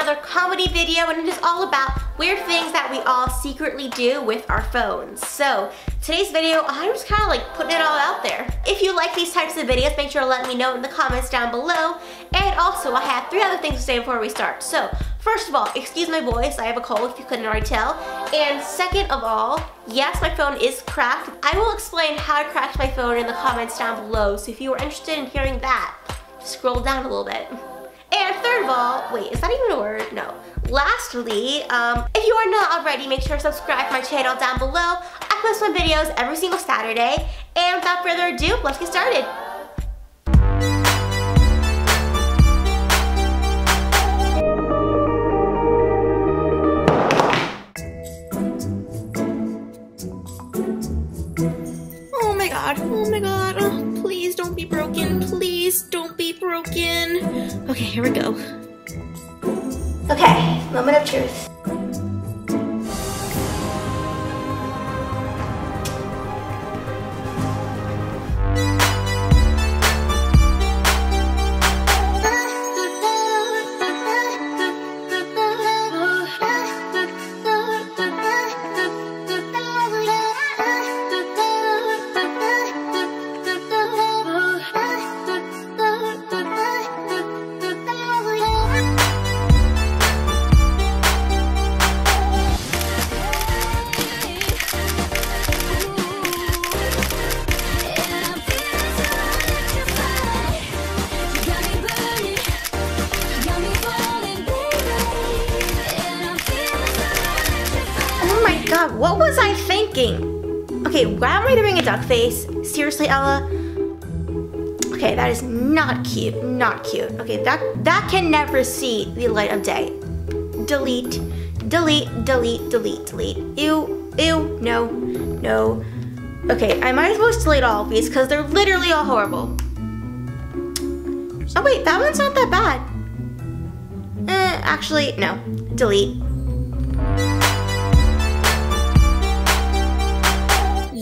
another comedy video and it is all about weird things that we all secretly do with our phones. So today's video, I'm just kind of like putting it all out there. If you like these types of videos, make sure to let me know in the comments down below. And also I have three other things to say before we start. So first of all, excuse my voice, I have a cold if you couldn't already tell. And second of all, yes, my phone is cracked. I will explain how I cracked my phone in the comments down below. So if you are interested in hearing that, scroll down a little bit. Third of all, wait, is that even a word? No. Lastly, um, if you are not already, make sure to subscribe to my channel down below. I post my videos every single Saturday. And without further ado, let's get started. Oh my god, oh my god, oh, please don't be broken, please don't be broken. Okay, here we go. Okay, moment of truth. God, what was I thinking? Okay, why am I doing a duck face? Seriously, Ella? Okay, that is not cute, not cute. Okay, that, that can never see the light of day. Delete, delete, delete, delete, delete. Ew, ew, no, no. Okay, I might as well delete all of these because they're literally all horrible. Oh wait, that one's not that bad. Eh, actually, no. Delete.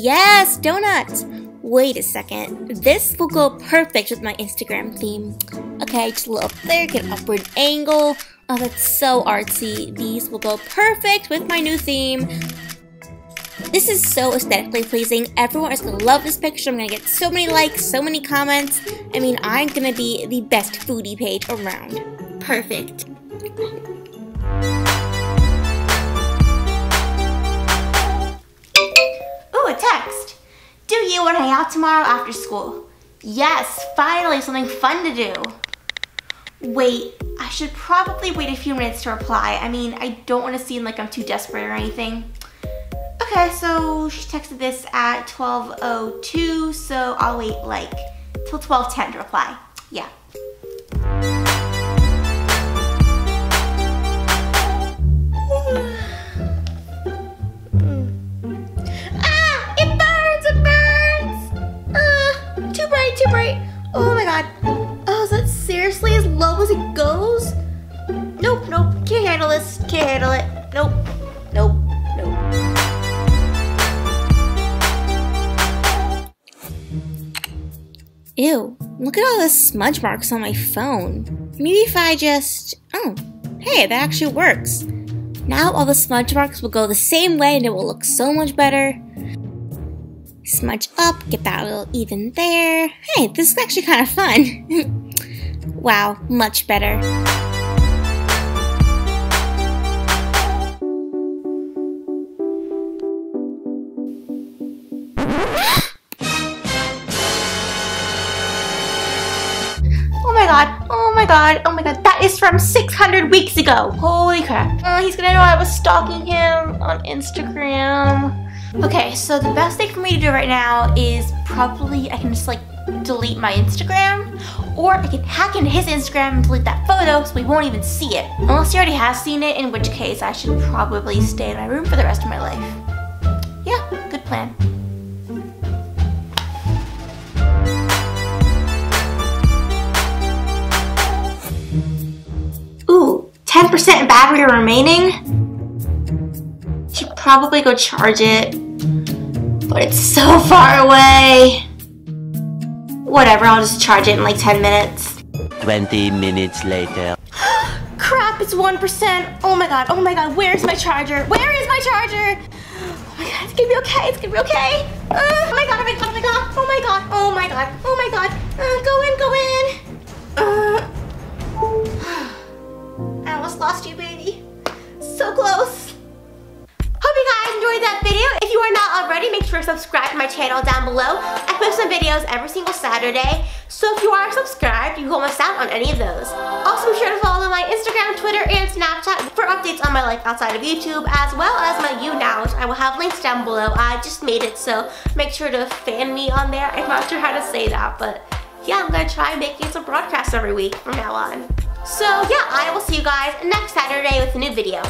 Yes, donuts! Wait a second. This will go perfect with my Instagram theme. Okay, just a little there, get an upward angle. Oh, that's so artsy. These will go perfect with my new theme. This is so aesthetically pleasing. Everyone is gonna love this picture. I'm gonna get so many likes, so many comments. I mean, I'm gonna be the best foodie page around. Perfect. You want to hang out tomorrow after school? Yes, finally something fun to do. Wait, I should probably wait a few minutes to reply. I mean, I don't want to seem like I'm too desperate or anything. Okay, so she texted this at 12.02, so I'll wait like till 12.10 to reply. Yeah. Can't handle this. Can't handle it. Nope. Nope. Nope. Ew, look at all the smudge marks on my phone. Maybe if I just... Oh, hey, that actually works. Now all the smudge marks will go the same way and it will look so much better. Smudge up, get that little even there. Hey, this is actually kind of fun. wow, much better. My god, oh my god, that is from 600 weeks ago. Holy crap. Oh, he's gonna know I was stalking him on Instagram. Okay, so the best thing for me to do right now is probably I can just like delete my Instagram or I can hack into his Instagram and delete that photo so we won't even see it. Unless he already has seen it, in which case I should probably stay in my room for the rest of my life. Yeah, good plan. 10% battery remaining? Should probably go charge it. But it's so far away. Whatever, I'll just charge it in like 10 minutes. 20 minutes later. Crap! it's 1%. Oh my god, oh my god, where's my charger? Where is my charger? Oh my god, it's gonna be okay, it's gonna be okay. Uh, oh my god, oh my god, oh my god, oh my god, oh my god, oh my god. Uh, go in, go in. Almost lost you, baby. So close. Hope you guys enjoyed that video. If you are not already, make sure to subscribe to my channel down below. I post some videos every single Saturday. So if you are subscribed, you won't miss out on any of those. Also be sure to follow my Instagram, Twitter, and Snapchat for updates on my life outside of YouTube, as well as my YouNow, which I will have links down below. I just made it, so make sure to fan me on there. I'm not sure how to say that, but yeah, I'm gonna try making some broadcasts every week from now on. So yeah, I will see you guys next Saturday with a new video.